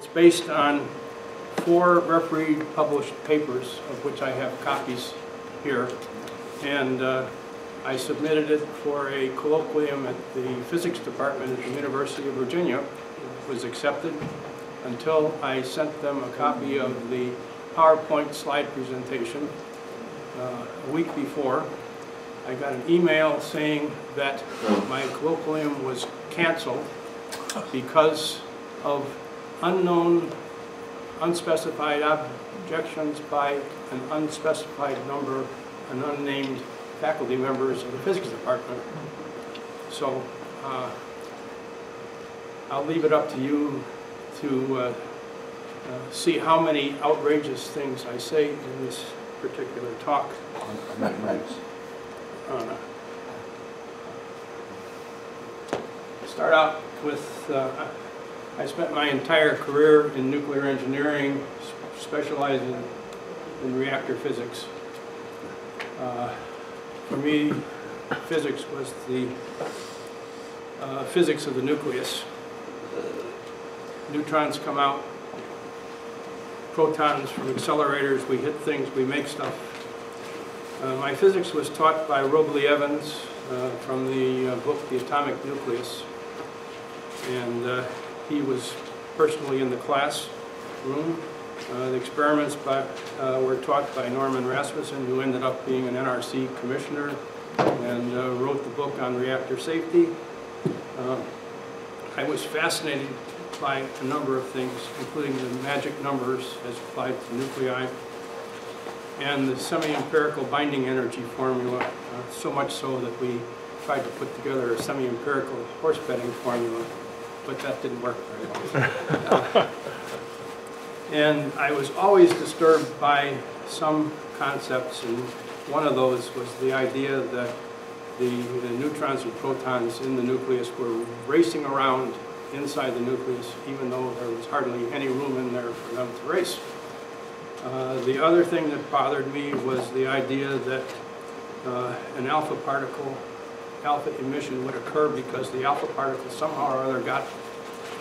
It's based on four refereed published papers, of which I have copies here. And uh, I submitted it for a colloquium at the physics department at the University of Virginia. It was accepted until I sent them a copy of the PowerPoint slide presentation uh, a week before. I got an email saying that my colloquium was canceled because of unknown, unspecified objections by an unspecified number, an unnamed faculty members of the physics department. So uh, I'll leave it up to you to uh, uh, see how many outrageous things I say in this particular talk. Uh, Start out with, uh, I spent my entire career in nuclear engineering, specializing in reactor physics. Uh, For me, physics was the uh, physics of the nucleus. Neutrons come out, protons from accelerators, we hit things, we make stuff. Uh, My physics was taught by Robley Evans uh, from the uh, book The Atomic Nucleus. And uh, he was personally in the classroom. Uh, The experiments by, uh, were taught by Norman Rasmussen, who ended up being an NRC commissioner and uh, wrote the book on reactor safety. Uh, I was fascinated by a number of things, including the magic numbers as applied to nuclei and the semi-empirical binding energy formula, uh, so much so that we tried to put together a semi-empirical horse betting formula, but that didn't work very well. And I was always disturbed by some concepts, and one of those was the idea that the, the neutrons and protons in the nucleus were racing around inside the nucleus, even though there was hardly any room in there for them to race. Uh, The other thing that bothered me was the idea that uh, an alpha particle, alpha emission would occur because the alpha particle somehow or other got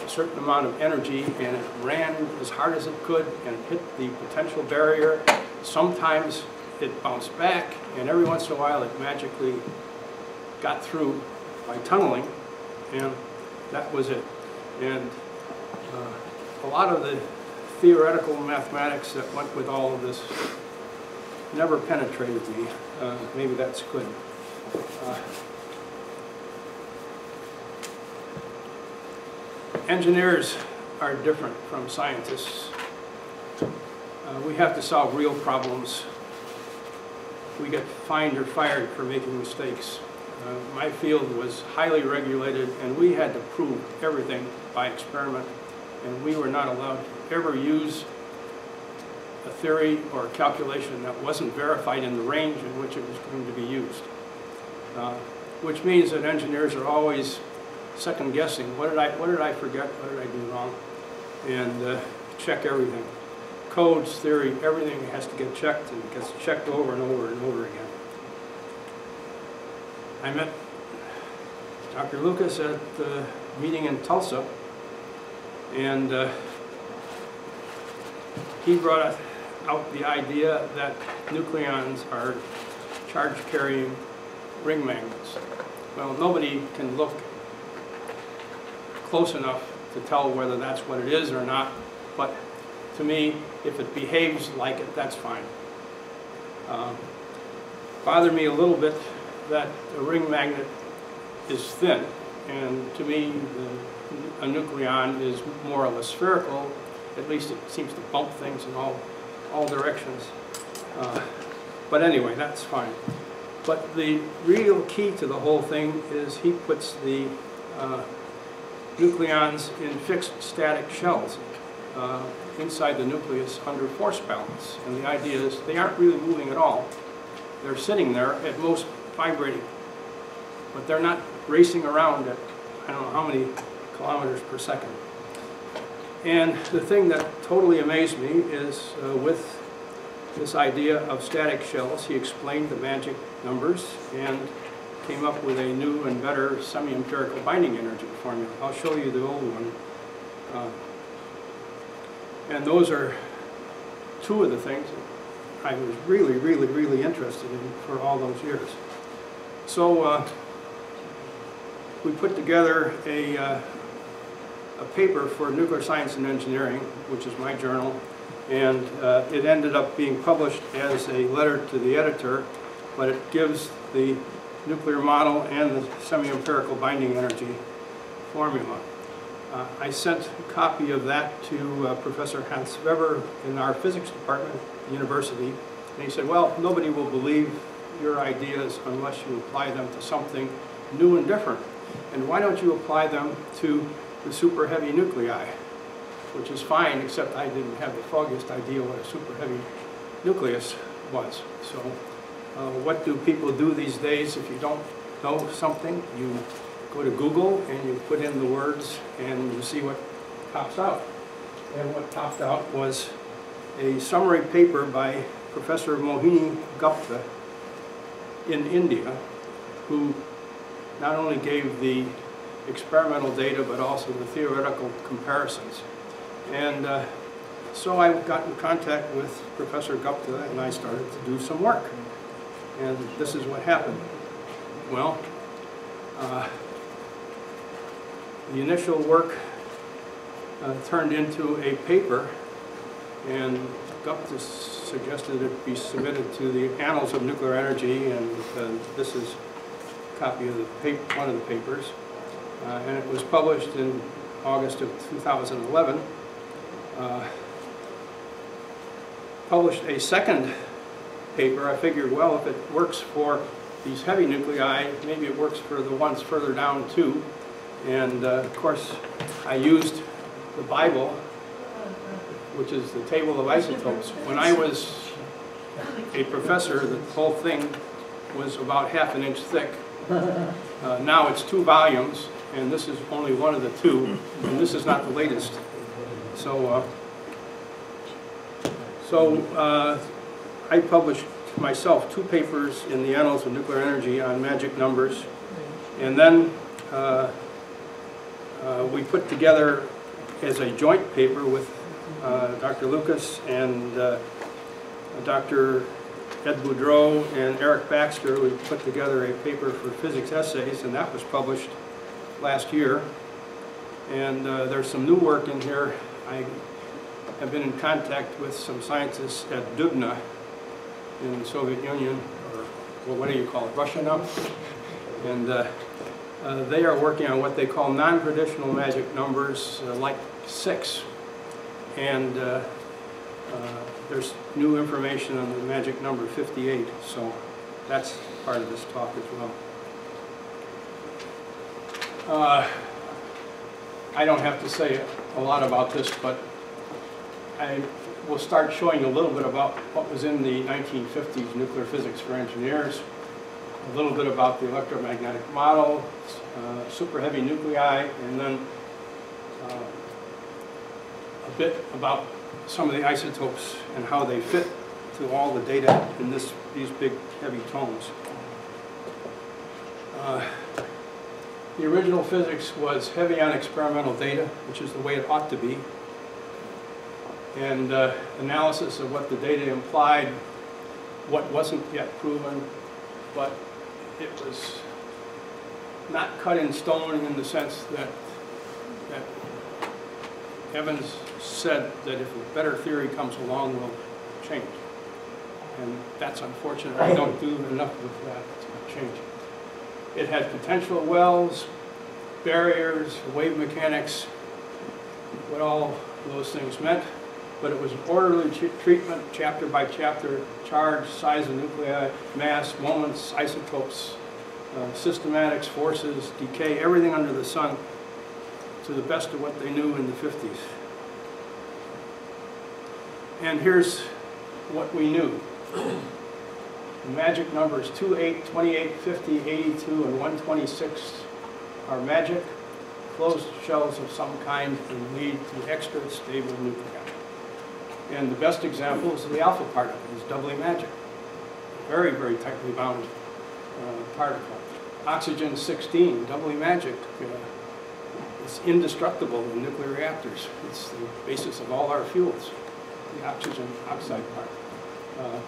a certain amount of energy and it ran as hard as it could and it hit the potential barrier. Sometimes it bounced back and every once in a while it magically got through by tunneling and that was it. And uh, a lot of the theoretical mathematics that went with all of this never penetrated me. Uh, maybe that's good. Uh, engineers are different from scientists. Uh, we have to solve real problems. We get fined or fired for making mistakes. Uh, my field was highly regulated and we had to prove everything by experiment and we were not allowed to ever use a theory or a calculation that wasn't verified in the range in which it was going to be used. Uh, which means that engineers are always second guessing. What did I, what did I forget? What did I do wrong? And uh, check everything. Codes, theory, everything has to get checked and gets checked over and over and over again. I met Dr. Lucas at the meeting in Tulsa and uh, he brought out the idea that nucleons are charge-carrying ring magnets. Well, nobody can look close enough to tell whether that's what it is or not, but to me, if it behaves like it, that's fine. Uh, bothered me a little bit that a ring magnet is thin, and to me, the, a nucleon is more or less spherical. At least it seems to bump things in all, all directions. Uh, but anyway, that's fine. But the real key to the whole thing is he puts the uh, nucleons in fixed static shells uh, inside the nucleus under force balance. And the idea is they aren't really moving at all. They're sitting there, at most vibrating. But they're not racing around at, I don't know how many kilometers per second. And the thing that totally amazed me is uh, with this idea of static shells, he explained the magic numbers and came up with a new and better semi-empirical binding energy formula. I'll show you the old one. Uh, And those are two of the things I was really, really, really interested in for all those years. So uh, we put together a, uh, a paper for Nuclear Science and Engineering, which is my journal, and uh, it ended up being published as a letter to the editor, but it gives the nuclear model and the semi-empirical binding energy formula. Uh, I sent a copy of that to uh, Professor Hans Weber in our physics department at the university, and he said, well, nobody will believe your ideas unless you apply them to something new and different. And why don't you apply them to the super heavy nuclei? Which is fine, except I didn't have the foggiest idea what a super heavy nucleus was. So uh, what do people do these days if you don't know something? You go to Google and you put in the words and you see what pops out. And what popped out was a summary paper by Professor Mohini Gupta in India, who not only gave the experimental data, but also the theoretical comparisons. And uh, so I got in contact with Professor Gupta and I started to do some work. And this is what happened. Well, uh, the initial work uh, turned into a paper, and Gupta suggested it be submitted to the Annals of Nuclear Energy, and uh, this is a copy of the paper, one of the papers. Uh, and it was published in August of 2011. Uh, published a second paper. I figured, well, if it works for these heavy nuclei, maybe it works for the ones further down too. And uh, of course, I used the Bible, which is the table of isotopes. When I was a professor, the whole thing was about half an inch thick. Uh, now it's two volumes, and this is only one of the two, and this is not the latest. So, uh, so uh, I published myself two papers in the Annals of Nuclear Energy on magic numbers, and then uh, uh, we put together as a joint paper with uh, Dr. Lucas and uh, Dr. Ed Boudreaux and Eric Baxter, we put together a paper for physics essays, and that was published last year. And uh, there's some new work in here. I have been in contact with some scientists at Dubna in the Soviet Union, or well, what do you call it, Russia now? And uh, uh, they are working on what they call non-traditional magic numbers, uh, like six. And uh, uh, there's new information on the magic number 58, so that's part of this talk as well. Uh, I don't have to say a lot about this, but I will start showing a little bit about what was in the 1950s nuclear physics for engineers, a little bit about the electromagnetic model, uh, super heavy nuclei, and then uh, a bit about some of the isotopes and how they fit to all the data in this, these big heavy tomes. Uh, the original physics was heavy on experimental data, which is the way it ought to be, and uh, analysis of what the data implied, what wasn't yet proven, but it was not cut in stone in the sense that, that Evans said that if a better theory comes along, we'll change. And that's unfortunate. I don't do enough of that to change. It had potential wells, barriers, wave mechanics, what all those things meant. But it was an orderly treatment, chapter by chapter, charge, size of nuclei, mass, moments, isotopes, uh, systematics, forces, decay, everything under the sun to the best of what they knew in the 50s. And here's what we knew. The magic numbers 2, 8, 28, 50, 82, and 126 are magic. Closed shells of some kind can lead to extra stable nuclei. And the best example is the alpha particle, is doubly magic. Very, very tightly bound uh, particle. Oxygen 16, doubly magic. Uh, it's indestructible in nuclear reactors. It's the basis of all our fuels, the oxygen oxide part. Uh,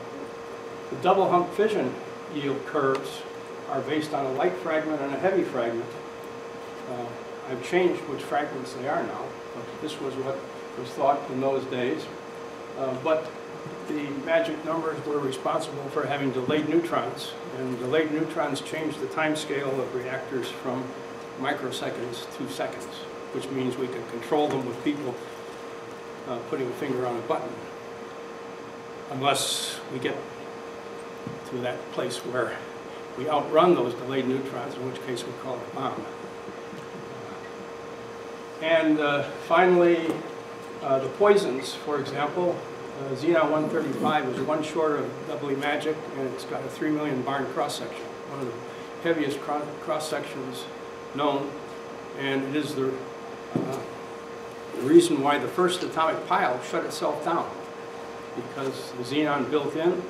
The double hump fission yield curves are based on a light fragment and a heavy fragment. Uh, I've changed which fragments they are now, but this was what was thought in those days. Uh, But the magic numbers were responsible for having delayed neutrons, and delayed neutrons change the time scale of reactors from microseconds to seconds, which means we can control them with people uh, putting a finger on a button, unless we get to that place where we outrun those delayed neutrons, in which case we call it a bomb. And uh, finally, uh, the poisons, for example, uh, Xenon-135 is one short of doubly magic, and it's got a 3 million barn cross-section, one of the heaviest cro- cross-sections known, and it is the, uh, the reason why the first atomic pile shut itself down, because the xenon built in,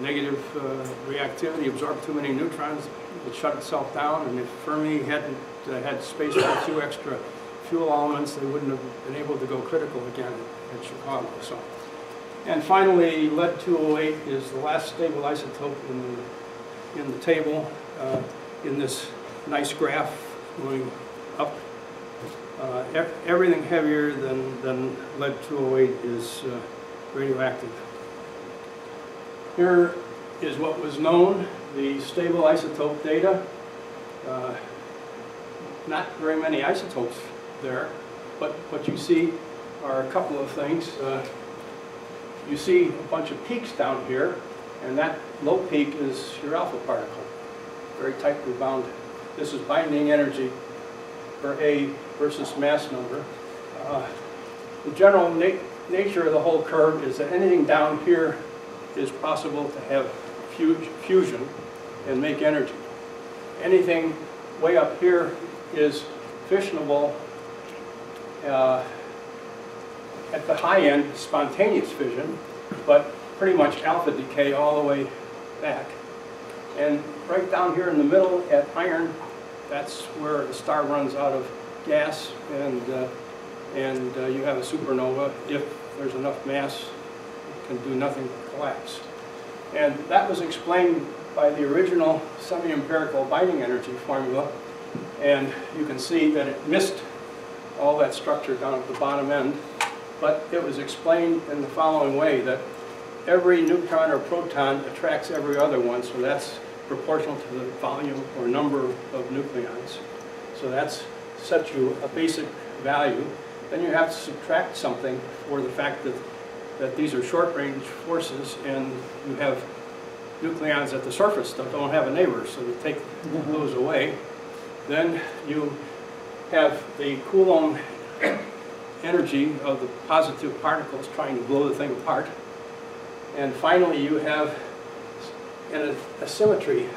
negative uh, reactivity, absorbed too many neutrons, it shut itself down, and if Fermi hadn't uh, had space for two extra fuel elements, they wouldn't have been able to go critical again at Chicago. So, and finally, lead 208 is the last stable isotope in the in the table uh, in this nice graph going up. Uh, ev- everything heavier than than lead 208 is uh, radioactive. Here is what was known, the stable isotope data. Uh, not very many isotopes there, but what you see are a couple of things. Uh, you see a bunch of peaks down here, and that low peak is your alpha particle, very tightly bound. This is binding energy for A versus mass number. Uh, the general na nature of the whole curve is that anything down here is possible to have fu fusion and make energy. Anything way up here is fissionable uh, at the high end, spontaneous fission, but pretty much alpha decay all the way back. And right down here in the middle at iron, that's where the star runs out of gas and, uh, and uh, you have a supernova. If there's enough mass, it can do nothing but collapse. And that was explained by the original semi-empirical binding energy formula. And you can see that it missed all that structure down at the bottom end. But it was explained in the following way, that every neutron or proton attracts every other one, so that's proportional to the volume or number of nucleons. So that's set you a basic value. Then you have to subtract something for the fact that, that these are short-range forces and you have nucleons at the surface that don't have a neighbor, so you take those away. Then you have the Coulomb energy of the positive particles trying to blow the thing apart. And finally, you have an asymmetry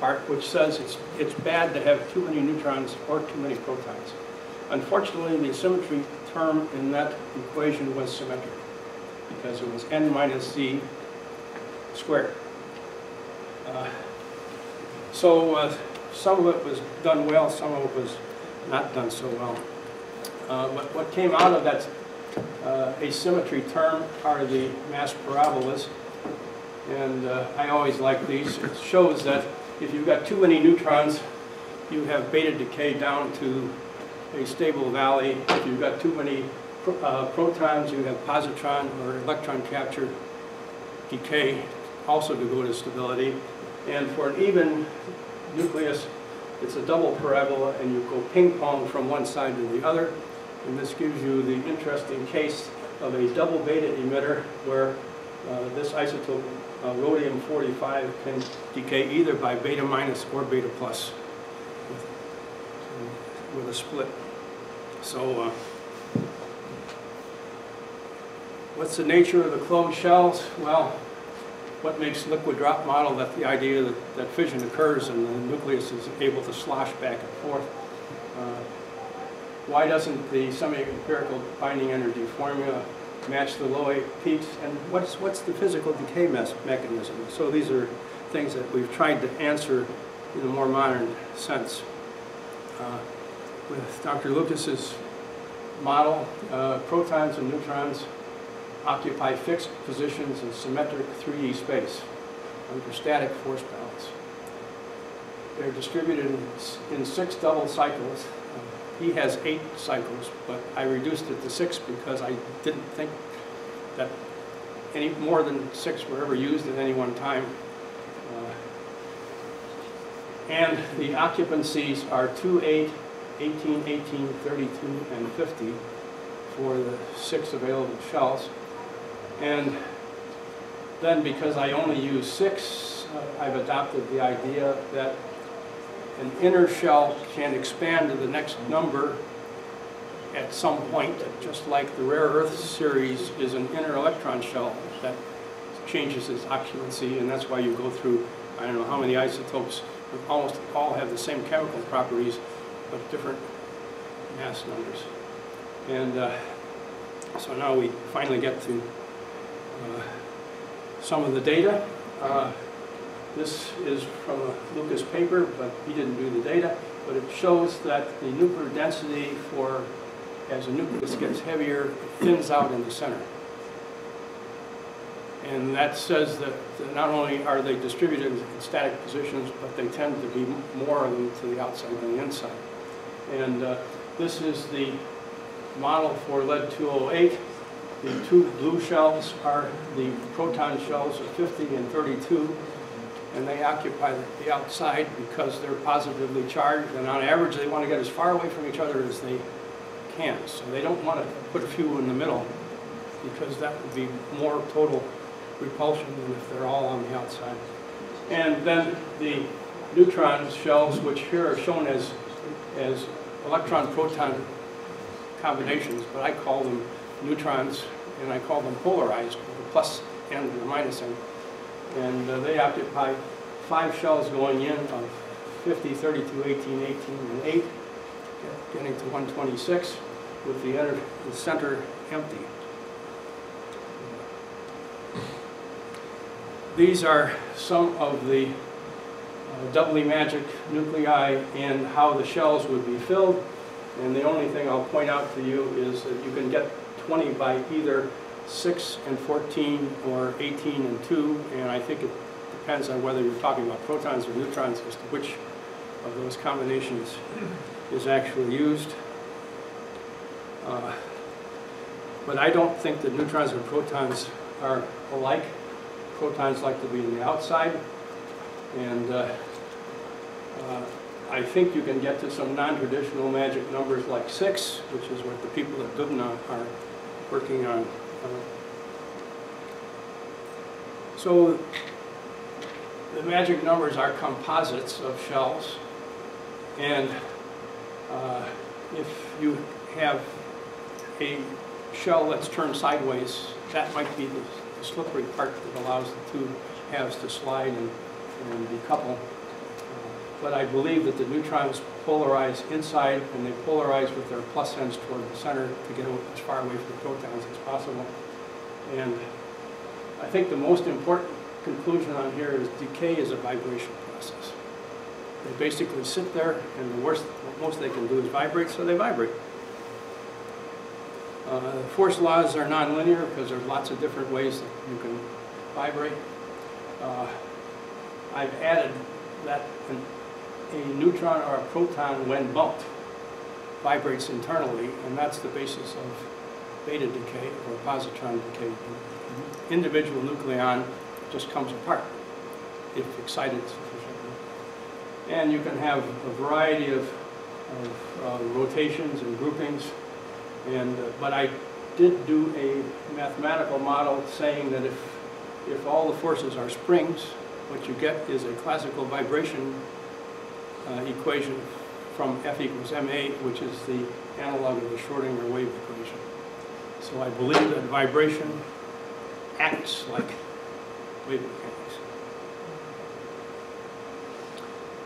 part, which says it's, it's bad to have too many neutrons or too many protons. Unfortunately, the symmetry term in that equation was symmetric, because it was n minus z squared. Uh, so uh, some of it was done well, some of it was not done so well. Uh, what, what came out of that uh, asymmetry term are the mass parabolas. And uh, I always like these. It shows that if you've got too many neutrons, you have beta decay down to a stable valley. If you've got too many pro uh, protons, you have positron or electron capture decay also to go to stability. And for an even nucleus, it's a double parabola, and you go ping pong from one side to the other. And this gives you the interesting case of a double beta emitter where uh, this isotope, uh, rhodium-45, can decay either by beta minus or beta plus with, with a split. So, uh, what's the nature of the closed shells? Well, what makes liquid drop model that the idea that, that fission occurs and the nucleus is able to slosh back and forth. Uh, why doesn't the semi-empirical binding energy formula match the low peaks? And what's, what's the physical decay mechanism? So these are things that we've tried to answer in a more modern sense. Uh, with Dr. Lucas's model, uh, protons and neutrons occupy fixed positions in symmetric 3D space under static force balance. They're distributed in, in six double cycles. Uh, He has eight cycles, but I reduced it to six because I didn't think that any more than six were ever used at any one time. Uh, And the occupancies are 2, 8, 18, 18, 32, and 50 for the six available shells. And then because I only use six, uh, I've adopted the idea that an inner shell can expand to the next number at some point, just like the rare earth series is an inner electron shell that changes its occupancy, and that's why you go through, I don't know how many isotopes, but almost all have the same chemical properties, but different mass numbers. And uh, so now we finally get to some of the data. Uh, This is from a Lucas paper, but he didn't do the data, but it shows that the nuclear density for, as a nucleus gets heavier, it thins out in the center. And that says that not only are they distributed in static positions, but they tend to be more to the outside than the inside. And uh, this is the model for lead 208. The two blue shells are the proton shells of 50 and 32, and they occupy the outside because they're positively charged, and on average, they want to get as far away from each other as they can. So they don't want to put a few in the middle, because that would be more total repulsion than if they're all on the outside. And then the neutron shells, which here are shown as, as electron-proton combinations, but I call them neutrons, and I call them polarized, a plus end and a minus end. And uh, they occupy five shells going in of 50, 32, 18, 18, and 8, getting to 126, with the, inner, the center empty. These are some of the uh, doubly magic nuclei and how the shells would be filled. And the only thing I'll point out to you is that you can get 20 by either 6 and 14 or 18 and 2, and I think it depends on whether you're talking about protons or neutrons as to which of those combinations is actually used. Uh, But I don't think that neutrons and protons are alike. Protons like to be in the outside, and uh, uh, I think you can get to some non-traditional magic numbers like 6, which is what the people at Dubna are working on. So the magic numbers are composites of shells, and uh, if you have a shell that's turned sideways, that might be the the slippery part that allows the two halves to slide and and decouple. Uh, But I believe that the neutrons polarize inside, and they polarize with their plus ends toward the center to get as far away from the protons as possible. And I think the most important conclusion on here is decay is a vibration process. They basically sit there, and the worst, most they can do is vibrate, so they vibrate. Uh, Force laws are nonlinear because there's lots of different ways that you can vibrate. Uh, I've added that a neutron or a proton, when bumped, vibrates internally, and that's the basis of beta decay or positron decay. Individual nucleon just comes apart if excited sufficiently. And you can have a variety of, of uh, rotations and groupings. And, uh, but I did do a mathematical model saying that if, if all the forces are springs, what you get is a classical vibration equation from F equals ma, which is the analog of the Schrodinger wave equation. So I believe that vibration acts like wave mechanics.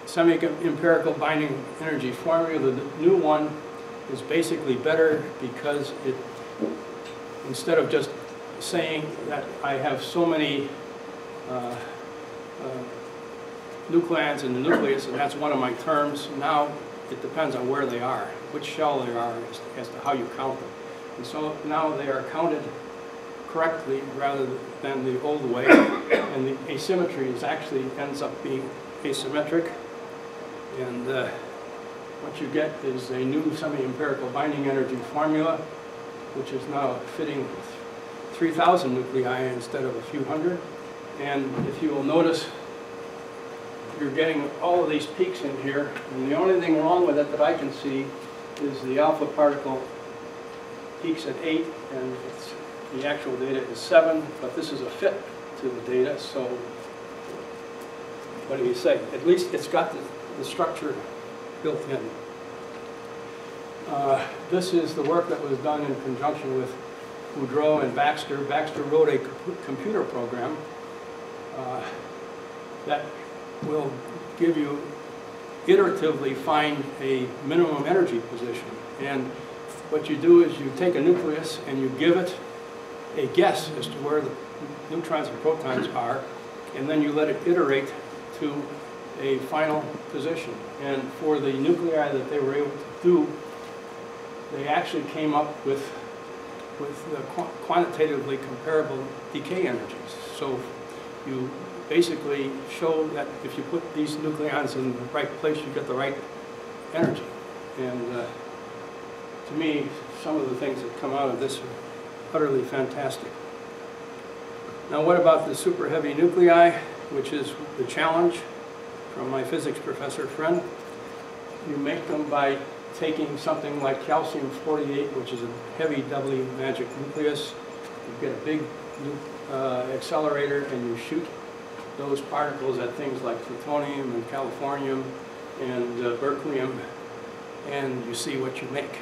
Semi-empirical binding energy formula, the new one is basically better because it, instead of just saying that I have so many uh, uh, nucleons in the nucleus, and that's one of my terms, now it depends on where they are, which shell they are, as, as to how you count them. And so now they are counted correctly rather than the old way, and the asymmetry is actually ends up being asymmetric. And uh, what you get is a new semi-empirical binding energy formula, which is now fitting 3,000 nuclei instead of a few hundred. And if you will notice, you're getting all of these peaks in here, and the only thing wrong with it that I can see is the alpha particle peaks at 8, and the actual data is 7, but this is a fit to the data, so what do you say? At least it's got the, the structure built in. Uh, This is the work that was done in conjunction with Boudreaux and Baxter. Baxter wrote a computer program uh, that will give you iteratively find a minimum energy position. And what you do is you take a nucleus and you give it a guess as to where the neutrons and protons are, and then you let it iterate to a final position. And for the nuclei that they were able to do, they actually came up with, with uh, qu- quantitatively comparable decay energies. So you basically show that if you put these nucleons in the right place, you get the right energy. And uh, to me, some of the things that come out of this are utterly fantastic. Now, what about the super heavy nuclei, which is the challenge from my physics professor friend? You make them by taking something like calcium-48, which is a heavy doubly magic nucleus. You get a big uh, accelerator and you shoot those particles at things like plutonium and californium and uh, berkelium, and you see what you make.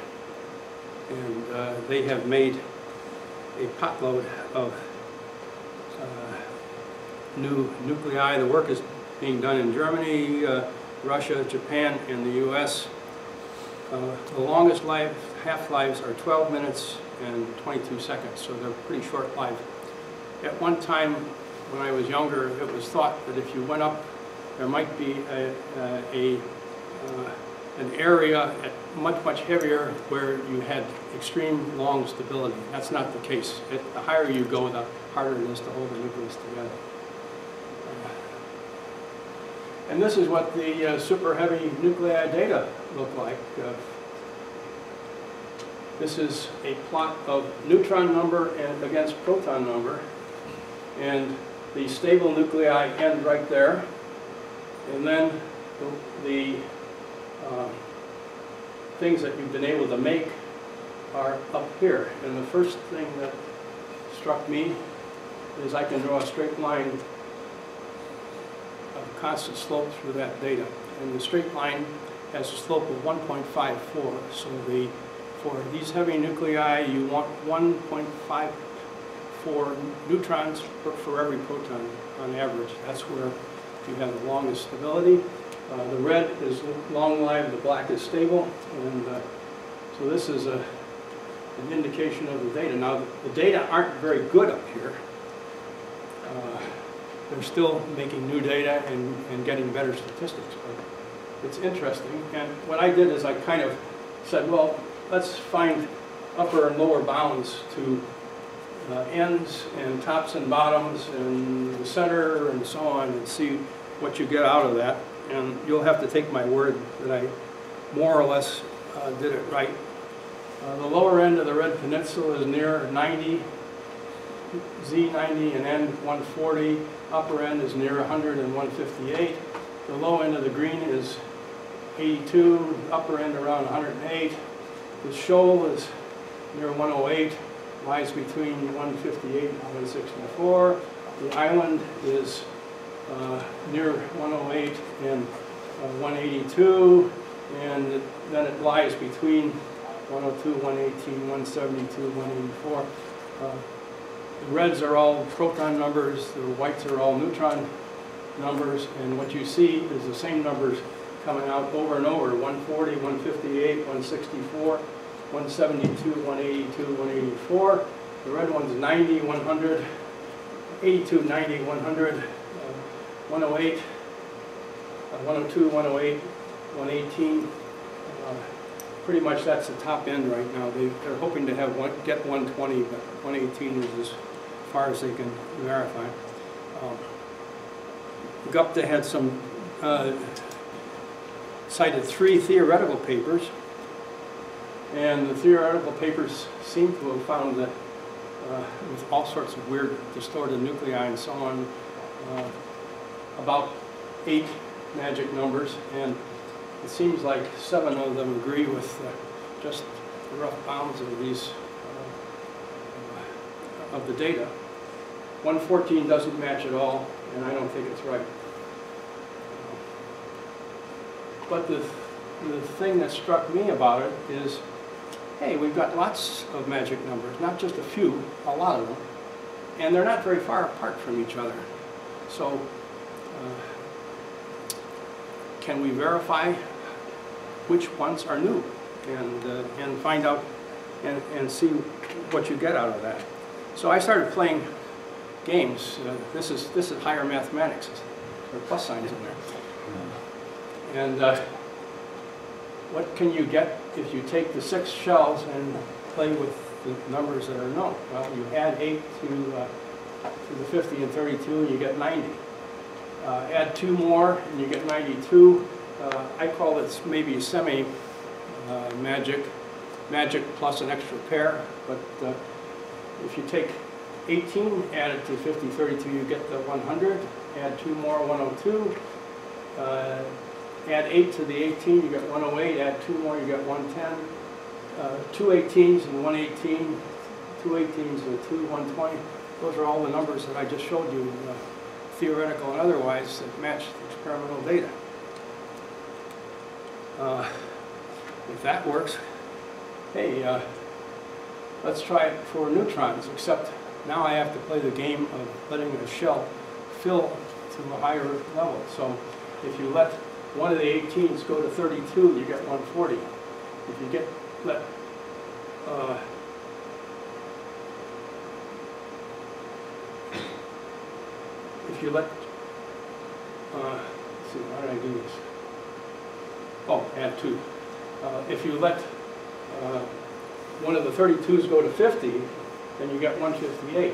And uh, they have made a potload of uh, new nuclei. The work is being done in Germany, uh, Russia, Japan, and the U.S. Uh, The longest life, half-lives are 12 minutes and 22 seconds, so they're pretty short-lived. At one time, when I was younger, it was thought that if you went up, there might be a, a, a, uh, an area much, much heavier where you had extreme long stability. That's not the case. It, the higher you go, the harder it is to hold the nucleus together. Uh, And this is what the uh, super heavy nuclei data look like. Uh, This is a plot of neutron number and against proton number. And the stable nuclei end right there. And then the, the uh, things that you've been able to make are up here. And the first thing that struck me is I can draw a straight line of constant slope through that data. And the straight line has a slope of 1.54. So the, for these heavy nuclei, you want 1.54 neutrons for, for every proton on average. That's where you have the longest stability. Uh, the red is long-lived, the black is stable. And uh, so this is a, an indication of the data. Now, the data aren't very good up here. Uh, they're still making new data and, and getting better statistics, but it's interesting. And what I did is I kind of said, well, let's find upper and lower bounds to uh, ends and tops and bottoms and the center and so on and see what you get out of that. And you'll have to take my word that I more or less uh, did it right. Uh, the lower end of the Red Peninsula is near 90, Z90 and N140. Upper end is near 100 and 158. The low end of the green is 82, upper end around 108. The shoal is near 108, lies between 158 and 164. The island is uh, near 108 and uh, 182, and it- then it lies between 102, 118, 172, 184. Uh, The reds are all proton numbers, the whites are all neutron numbers, and what you see is the same numbers coming out over and over, 140, 158, 164, 172, 182, 184. The red one's 90, 100, 82, 90, 100, uh, 108, uh, 102, 108, 118, Uh, Pretty much that's the top end right now. They, they're hoping to have one, get 120, but 118 is as far as they can verify. Um, Gupta had some, uh, cited three theoretical papers, and the theoretical papers seem to have found that uh, with all sorts of weird distorted nuclei and so on, uh, about eight magic numbers, and it seems like seven of them agree with uh, just the rough bounds of these, uh, of the data. 114 doesn't match at all, and I don't think it's right. But the, the thing that struck me about it is, hey, we've got lots of magic numbers, not just a few, a lot of them, and they're not very far apart from each other. So, uh, can we verify which ones are new and, uh, and find out and, and see what you get out of that? So I started playing games. Uh, this is this is higher mathematics. There are plus signs in there. And uh, what can you get if you take the six shells and play with the numbers that are known? Well, you add 8 to, uh, to the 50 and 32 and you get 90. Uh, add two more and you get 92. Uh, I call it maybe semi-magic, magic plus an extra pair. But uh, if you take 18, add it to 50, 32, you get the 100. Add two more, 102. Add 8 to the 18, you get 108. Add two more, you get 110. Uh, two 18s and 118. Two 18s and two 120. Those are all the numbers that I just showed you, uh, theoretical and otherwise, that match the experimental data. Uh, if that works, hey, uh, let's try it for neutrons, except now I have to play the game of letting a shell fill to a higher level. So if you let one of the 18s go to 32, you get 140. If you get let uh, if you let uh, see how did I do this? Oh, add two. Uh, if you let uh, one of the 32s go to 50, then you get 158.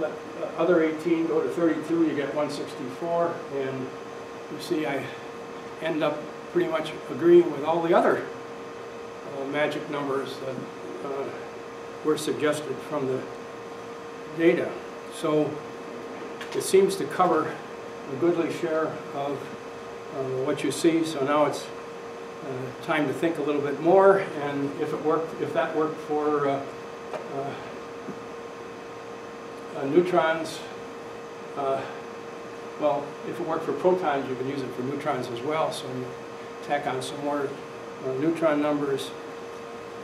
Let the other 18 go to 32, you get 164, and you see I end up pretty much agreeing with all the other uh, magic numbers that uh, were suggested from the data. So it seems to cover a goodly share of uh, what you see. So now it's uh, time to think a little bit more, and if it worked, if that worked for uh, uh, neutrons, well, if it worked for protons, you can use it for neutrons as well. So you tack on some more uh, neutron numbers.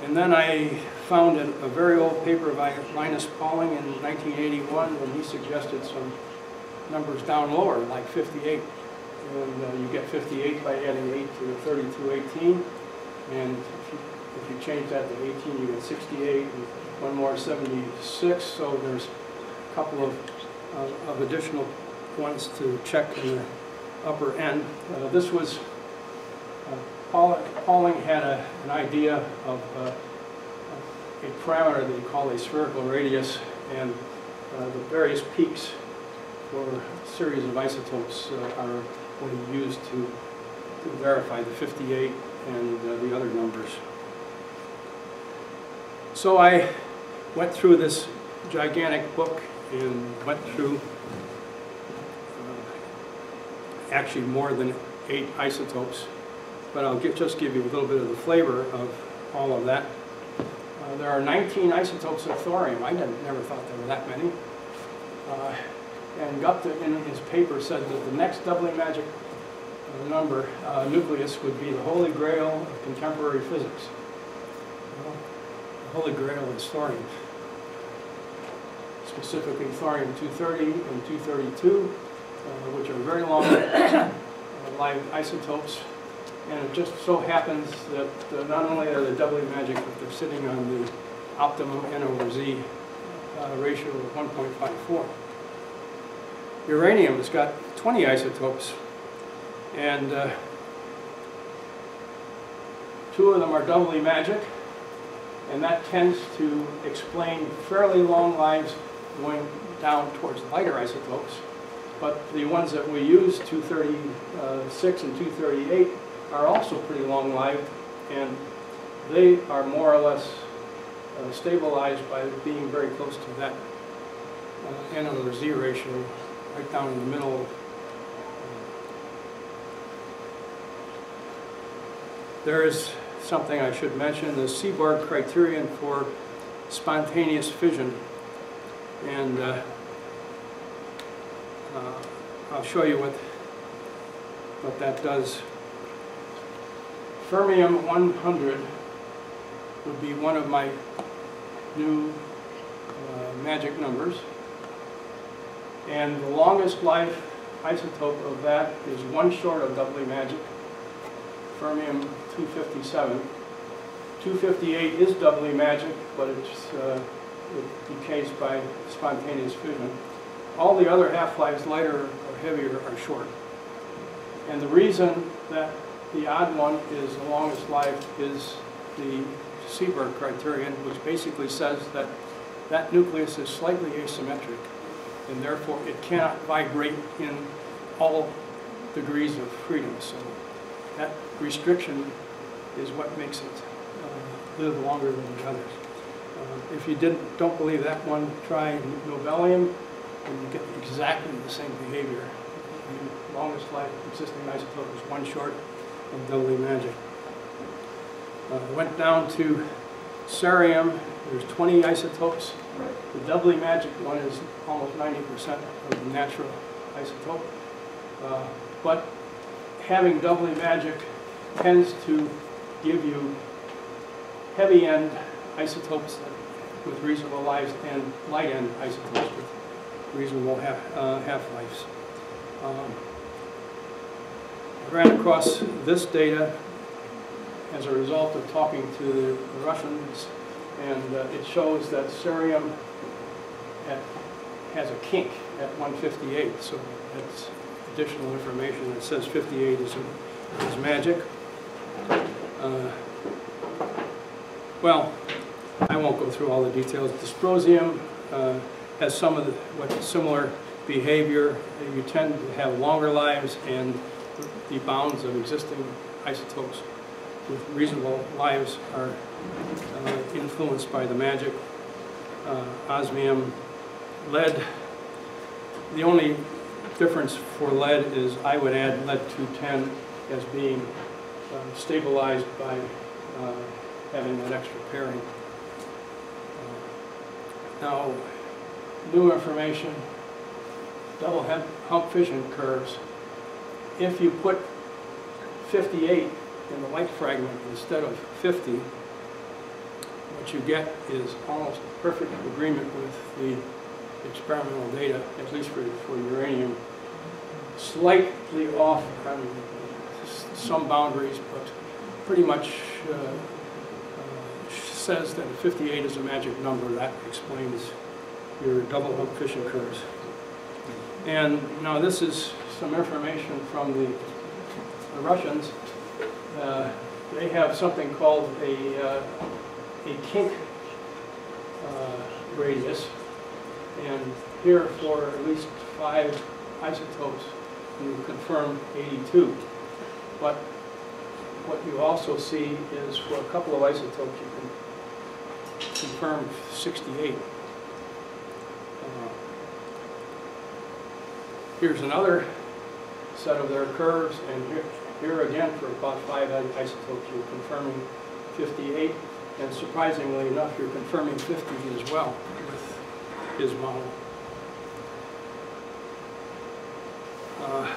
And then I found a, a, very old paper by Linus Pauling in 1981 when he suggested some numbers down lower, like 58. And uh, you get 58 by adding 8 to the 3218. And if you, if you change that to 18, you get 68. And one more 76. So there's a couple of, uh, of additional ones to check in the upper end. Uh, this was, uh, Paul, Pauling had a, an idea of uh, a parameter that he called a spherical radius and uh, the various peaks for a series of isotopes are what he used to, to verify the 58 and the other numbers. So I went through this gigantic book and went through actually more than eight isotopes, but I'll get, just give you a little bit of the flavor of all of that. Uh, there are 19 isotopes of thorium. I never thought there were that many. Uh, and Gupta in his paper said that the next doubly magic number, uh, nucleus, would be the holy grail of contemporary physics. Well, the holy grail is thorium. Specifically thorium-230 and 232, uh, which are very long uh, live isotopes. And it just so happens that uh, not only are they doubly magic, but they're sitting on the optimum N over Z uh, ratio of 1.54. Uranium has got 20 isotopes, and uh, Two of them are doubly magic, and that tends to explain fairly long lives going down towards lighter isotopes. But the ones that we use, 236 and 238, are also pretty long-lived, and they are more or less uh, stabilized by being very close to that uh, N over Z ratio, right down in the middle. There is something I should mention, the Seaborg criterion for spontaneous fission. And uh, uh, I'll show you what, what that does. Fermium 100 would be one of my new uh, magic numbers. And the longest life isotope of that is one short of doubly magic, fermium 257. 258 is doubly magic, but it's, uh, it decays by spontaneous fission. All the other half-lives, lighter or heavier, are short. And the reason that the odd one is the longest life is the Seaborg criterion, which basically says that that nucleus is slightly asymmetric, and therefore it cannot vibrate in all degrees of freedom. So that restriction is what makes it uh, live longer than the others. Uh, if you didn't, don't believe that one, try Nobelium, and you get exactly the same behavior. The longest life existing isotope is one short of doubly magic. Uh, went down to cerium, there's 20 isotopes. The doubly magic one is almost 90% of the natural isotope. Uh, but having doubly magic tends to give you heavy end isotopes with reasonable lives and light end isotopes with reasonable half, uh, half-lives. Um, I ran across this data as a result of talking to the Russians, and uh, it shows that cerium at, has a kink at 158, so that's additional information that says 58 is, is magic. Uh, well, I won't go through all the details. Dysprosium uh, has some of the what similar behavior. You tend to have longer lives and the bounds of existing isotopes with reasonable lives are uh, influenced by the magic. Uh, osmium, lead, the only difference for lead is I would add lead 210 as being uh, stabilized by uh, having that extra pairing. Uh, now, new information, double hump fission curves. If you put 58 in the light fragment instead of 50, what you get is almost perfect agreement with the experimental data, at least for, for uranium. Slightly off on some boundaries, but pretty much uh, uh, says that 58 is a magic number. That explains your double hook fission curves. And now this is some information from the, the Russians. Uh, they have something called a, uh, a kink uh, radius. And here for at least five isotopes, you confirm 82. But what you also see is for a couple of isotopes, you can confirm 68. Here's another set of their curves, and here, here again for about five isotopes, you're confirming 58, and surprisingly enough, you're confirming 50 as well with his model. Uh,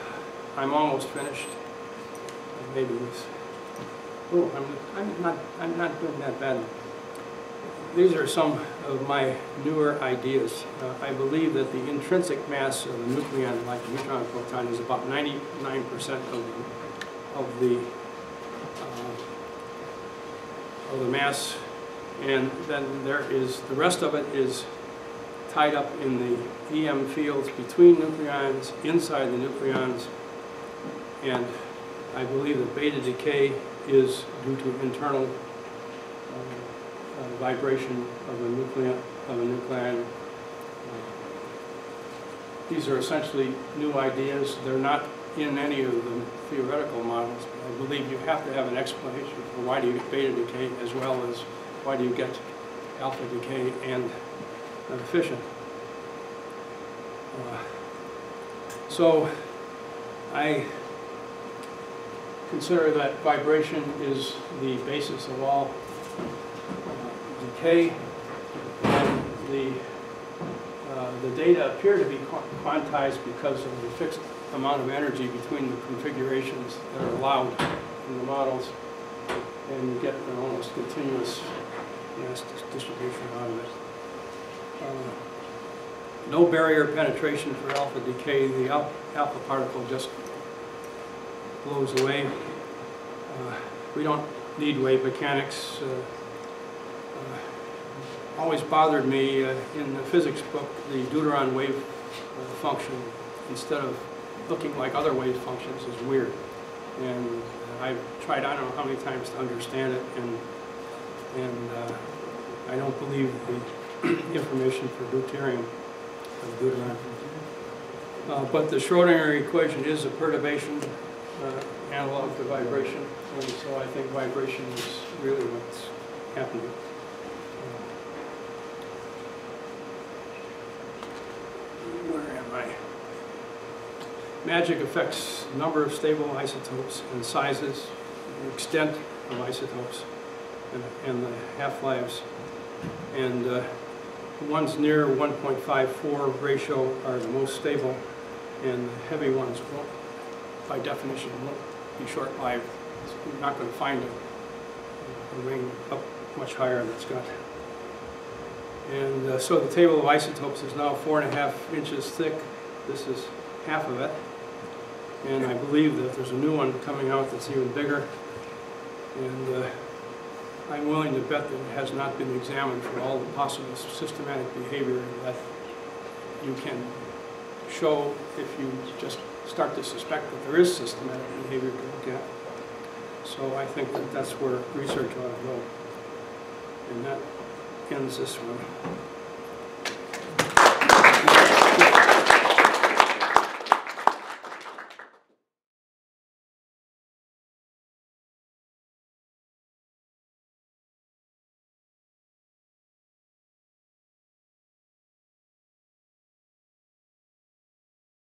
I'm almost finished. Maybe this. Oh, I'm, I'm not. I'm not doing that bad these are some of my newer ideas. Uh, I believe that the intrinsic mass of a nucleon, like a neutron proton, is about 99% of, of the uh, of the mass, and then there is the rest of it is tied up in the EM fields between nucleons, inside the nucleons, and I believe that beta decay is due to internal uh, uh, vibration of a nucleon, of a nucleon. Uh, These are essentially new ideas. They're not in any of the theoretical models. I believe you have to have an explanation for why do you get beta decay as well as why do you get alpha decay and fission. Uh, So I consider that vibration is the basis of all decay. And the, uh, the data appear to be quantized because of the fixed amount of energy between the configurations that are allowed in the models. And you get an almost continuous mass distribution out of it. Uh, No barrier penetration for alpha decay. The al- alpha particle just blows away. Uh, We don't need wave mechanics. Uh, Always bothered me uh, in the physics book, the Deuteron wave uh, function, instead of looking like other wave functions, is weird. And I've tried, I don't know how many times to understand it, and, and uh, I don't believe the information for deuterium of Deuteron. Uh, But the Schrodinger equation is a perturbation uh, analog to vibration, and so I think vibration is really what's happening. Uh, Where am I? Magic affects number of stable isotopes and sizes, extent of isotopes, and- and the half-lives. And uh, the ones near 1.54 ratio are the most stable, and the heavy ones won't, by definition, won't be short-lived. So You're not going to find a, a ring up much higher that's got. And uh, so the table of isotopes is now four and a half inches thick. This is half of it. And I believe that there's a new one coming out that's even bigger. And uh, I'm willing to bet that it has not been examined for all the possible systematic behavior that you can show if you just start to suspect that there is systematic behavior to look at. So I think that that's where research ought to go. And that ends this one.